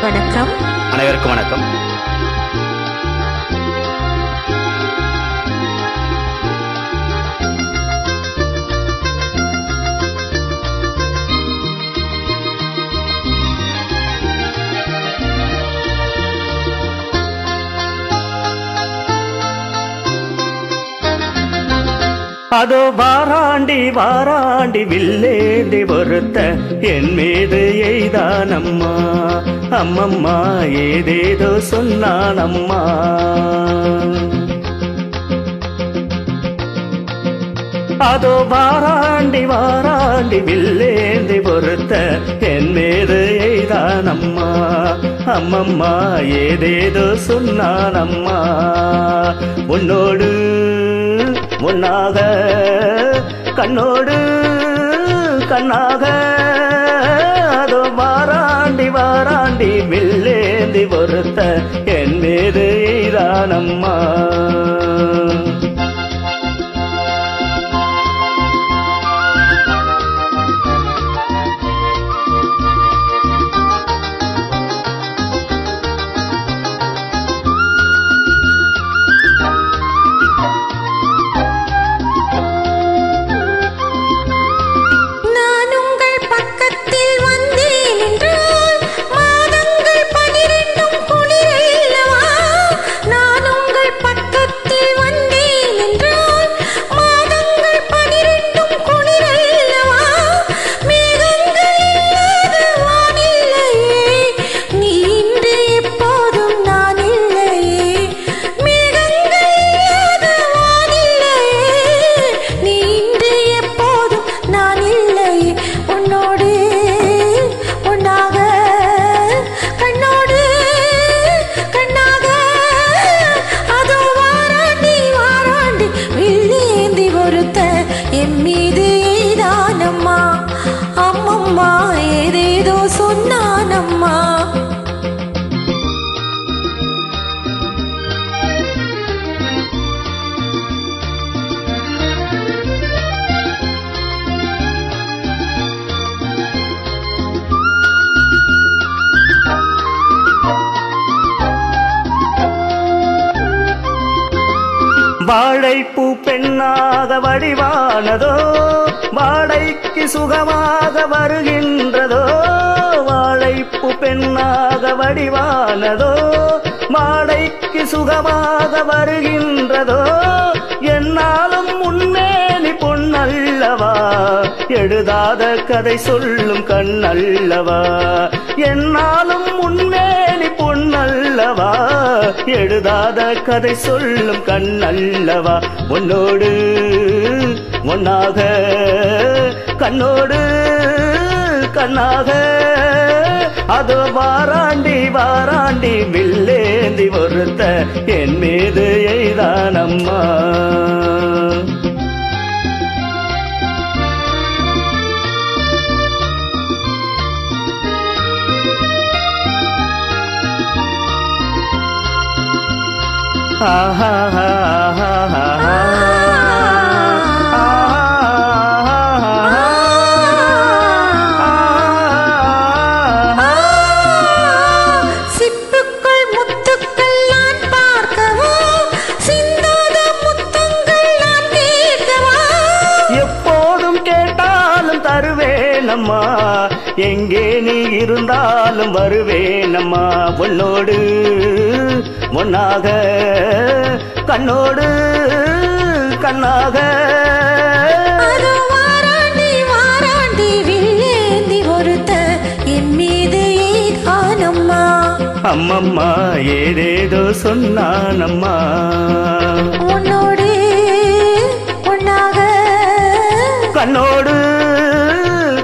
வணக்கம். அனைவருக்கும் வணக்கம். அதோ வாராண்டி வாராண்டி வில்லேந்தி பொருத்த என் மீது எய்தான் அம்மா அம்மம்மா ஏதேதோ சொன்னான் அம்மா அதோ வாராண்டி வாராண்டி வில்லேந்தி பொருத்த என் மீது எய்தான் அம்மா அம்மம்மா ஏதேதோ சொன்னான் அம்மா உன்னோடு முன்னாக கண்ணோடு கண்ணாக. அதோ வாராண்டி வாராண்டி வில்லேந்தி பொறுத்த என் மீது எய்தானம்மா வாழைப்பூ பெண்ணாக வடிவானதோ வாடைக்கு சுகமாக வருகின்றதோ வாழைப்பூ பெண்ணாக வடிவானதோ மாடைக்கு சுகமாக வருகின்றதோ என்னாலும் உண்மேனி பொன்னல்லவா? எழுதாத கதை சொல்லும் கண்ணல்லவா? என்னாலும் உண்மேனி பொன்னல்லவா? எழுதாத கதை சொல்லும் கண் அல்லவா? உன்னோடு ஒன்னாக கண்ணோடு கண்ணாக. அது வாராண்டி வாராண்டி வில்லேந்தி ஒருத்த என் மீது எய்தான் அம்மா. கேட்டாலும் தருவேனம்மா. எங்கே நீ இருந்தாலும் வருவேனம்மா. உன்னோடு ஒன்னாக கண்ணோடு கண்ணாக. அம்மம்மா ஏதேதோ சொன்னானம்மா. உன்னோடு உன்னாக. கண்ணோடு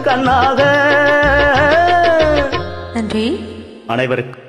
கண்ணாக. நன்றி. அனைவருக்கும்